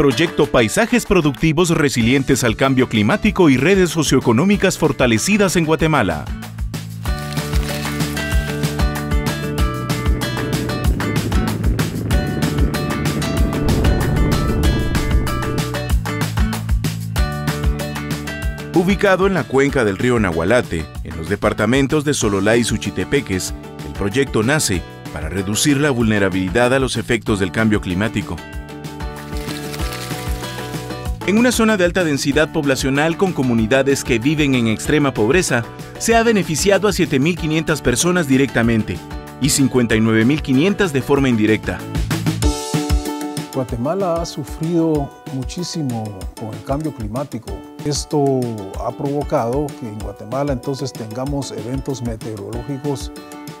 Proyecto Paisajes Productivos Resilientes al Cambio Climático y Redes Socioeconómicas Fortalecidas en Guatemala. Ubicado en la cuenca del río Nahualate, en los departamentos de Sololá y Suchitepeques, el proyecto nace para reducir la vulnerabilidad a los efectos del cambio climático. En una zona de alta densidad poblacional con comunidades que viven en extrema pobreza, se ha beneficiado a 7.500 personas directamente y 59.500 de forma indirecta. Guatemala ha sufrido muchísimo con el cambio climático. Esto ha provocado que en Guatemala entonces tengamos eventos meteorológicos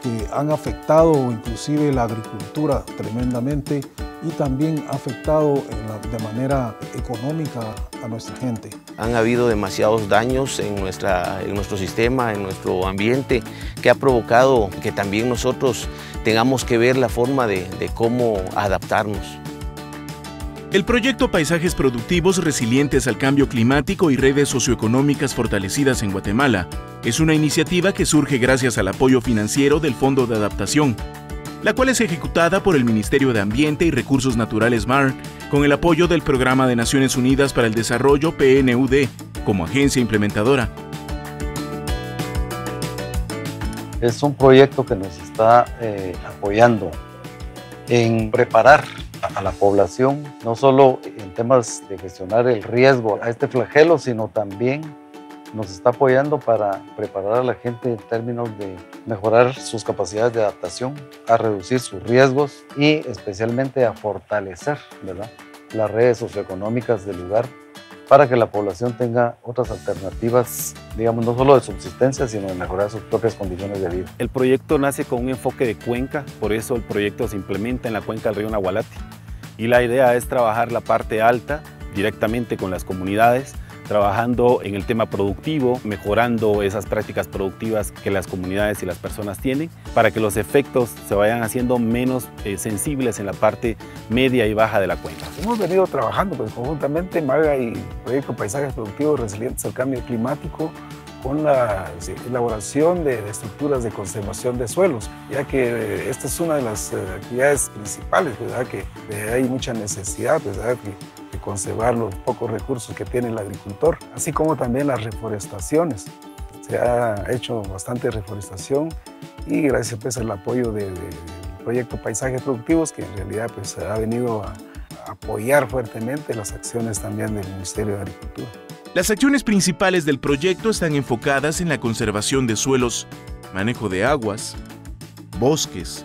que han afectado inclusive la agricultura tremendamente y también ha afectado de manera económica a nuestra gente. Han habido demasiados daños en, nuestra, en nuestro sistema, en nuestro ambiente, que ha provocado que también nosotros tengamos que ver la forma de, de cómo adaptarnos. El proyecto Paisajes Productivos Resilientes al Cambio Climático y Redes Socioeconómicas Fortalecidas en Guatemala es una iniciativa que surge gracias al apoyo financiero del Fondo de Adaptación, la cual es ejecutada por el Ministerio de Ambiente y Recursos Naturales MAR con el apoyo del Programa de Naciones Unidas para el Desarrollo PNUD como agencia implementadora. Es un proyecto que nos está eh, apoyando en preparar a la población, no solo en temas de gestionar el riesgo a este flagelo, sino también nos está apoyando para preparar a la gente en términos de mejorar sus capacidades de adaptación, a reducir sus riesgos y especialmente a fortalecer ¿verdad? las redes socioeconómicas del lugar para que la población tenga otras alternativas, digamos, no solo de subsistencia, sino de mejorar sus propias condiciones de vida. El proyecto nace con un enfoque de cuenca, por eso el proyecto se implementa en la cuenca del río Nahualate. Y la idea es trabajar la parte alta directamente con las comunidades, trabajando en el tema productivo, mejorando esas prácticas productivas que las comunidades y las personas tienen, para que los efectos se vayan haciendo menos eh, sensibles en la parte media y baja de la cuenca. Hemos venido trabajando pues, conjuntamente MAGA y Proyecto Paisajes Productivos Resilientes al Cambio Climático con la elaboración de, estructuras de conservación de suelos, ya que eh, esta es una de las eh, actividades principales, ¿verdad? que hay mucha necesidad ¿verdad? Conservar los pocos recursos que tiene el agricultor, así como también las reforestaciones. Se ha hecho bastante reforestación y gracias pues, al apoyo del proyecto Paisajes Productivos, que en realidad pues, ha venido a, apoyar fuertemente las acciones también del Ministerio de Agricultura. Las acciones principales del proyecto están enfocadas en la conservación de suelos, manejo de aguas, bosques,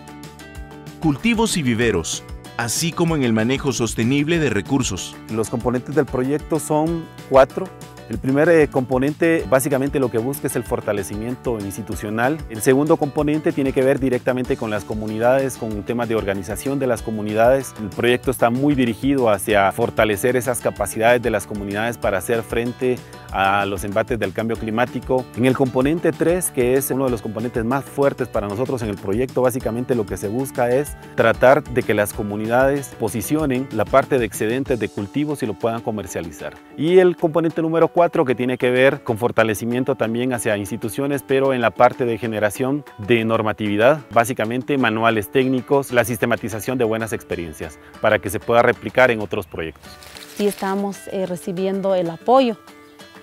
cultivos y viveros, así como en el manejo sostenible de recursos. Los componentes del proyecto son cuatro. El primer eh, componente básicamente lo que busca es el fortalecimiento institucional. El segundo componente tiene que ver directamente con las comunidades, con temas de organización de las comunidades. El proyecto está muy dirigido hacia fortalecer esas capacidades de las comunidades para hacer frente a los embates del cambio climático. En el componente 3, que es uno de los componentes más fuertes para nosotros en el proyecto, básicamente lo que se busca es tratar de que las comunidades posicionen la parte de excedentes de cultivos y lo puedan comercializar. Y el componente número 4, que tiene que ver con fortalecimiento también hacia instituciones, pero en la parte de generación de normatividad, básicamente manuales técnicos, la sistematización de buenas experiencias, para que se pueda replicar en otros proyectos. Sí estamos eh, recibiendo el apoyo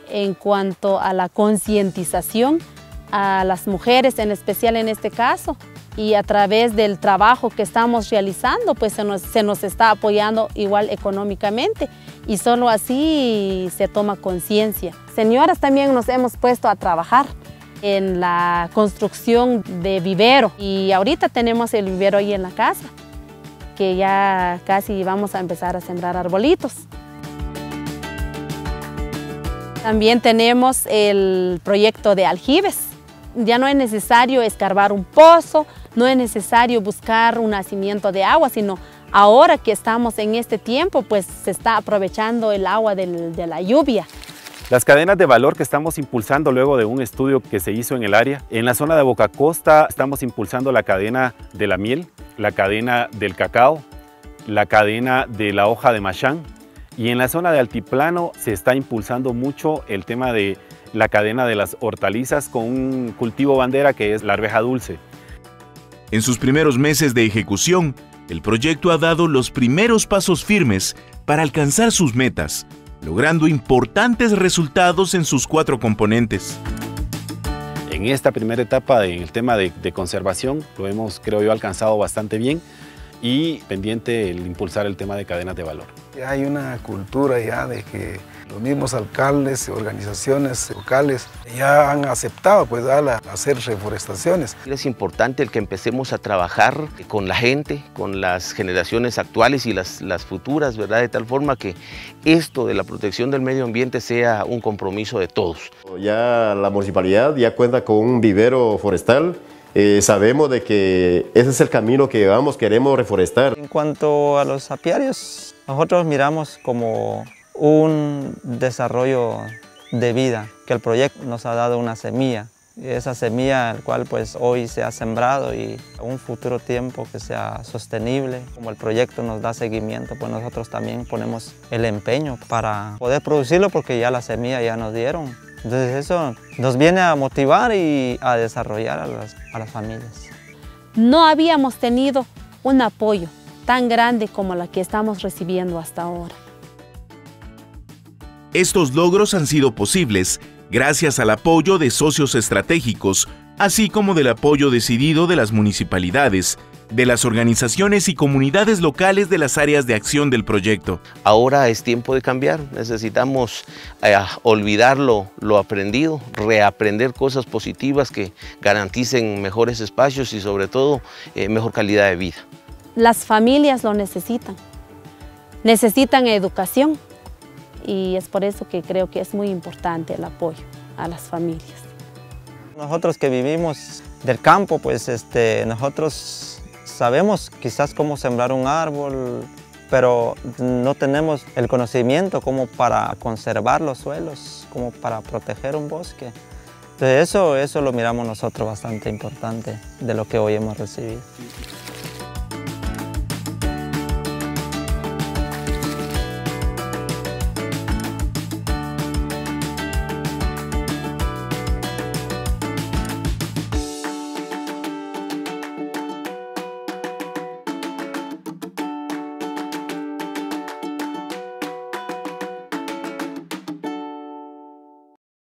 en cuanto a la concientización a las mujeres, en especial en este caso, y a través del trabajo que estamos realizando, pues se nos, está apoyando igual económicamente y solo así se toma conciencia. Señoras, también nos hemos puesto a trabajar en la construcción de vivero y ahorita tenemos el vivero ahí en la casa, que ya casi vamos a empezar a sembrar arbolitos. También tenemos el proyecto de aljibes. Ya no es necesario escarbar un pozo, no es necesario buscar un nacimiento de agua, sino ahora que estamos en este tiempo, pues se está aprovechando el agua de la lluvia. Las cadenas de valor que estamos impulsando luego de un estudio que se hizo en el área, en la zona de Boca Costa estamos impulsando la cadena de la miel, la cadena del cacao, la cadena de la hoja de machán, Y en la zona de altiplano se está impulsando mucho el tema de la cadena de las hortalizas con un cultivo bandera que es la arveja dulce. En sus primeros meses de ejecución, el proyecto ha dado los primeros pasos firmes para alcanzar sus metas, logrando importantes resultados en sus cuatro componentes. En esta primera etapa en el tema de, de conservación lo hemos, creo yo, alcanzado bastante bien y pendiente el impulsar el tema de cadenas de valor. Ya hay una cultura ya de que los mismos alcaldes, organizaciones locales ya han aceptado pues, hacer reforestaciones. Es importante el que empecemos a trabajar con la gente, con las generaciones actuales y las, las futuras, ¿verdad? De tal forma que esto de la protección del medio ambiente sea un compromiso de todos. Ya la municipalidad ya cuenta con un vivero forestal eh, sabemos de que ese es el camino que vamos, queremos reforestar. En cuanto a los apiarios, nosotros miramos como un desarrollo de vida, que el proyecto nos ha dado una semilla. Y esa semilla, el cual pues hoy se ha sembrado y un futuro tiempo que sea sostenible. Como el proyecto nos da seguimiento, pues nosotros también ponemos el empeño para poder producirlo porque ya la semilla ya nos dieron. Entonces eso nos viene a motivar y a desarrollar a las, a las familias. No habíamos tenido un apoyo tan grande como la que estamos recibiendo hasta ahora. Estos logros han sido posibles gracias al apoyo de socios estratégicos, así como del apoyo decidido de las municipalidades, de las organizaciones y comunidades locales de las áreas de acción del proyecto. Ahora es tiempo de cambiar, necesitamos eh, olvidar lo, lo aprendido, reaprender cosas positivas que garanticen mejores espacios y sobre todo eh, mejor calidad de vida. Las familias lo necesitan, necesitan educación y es por eso que creo que es muy importante el apoyo a las familias. Nosotros que vivimos del campo, pues este, nosotros sabemos quizás cómo sembrar un árbol, pero no tenemos el conocimiento como para conservar los suelos, como para proteger un bosque. Entonces eso, eso lo miramos nosotros bastante importante de lo que hoy hemos recibido.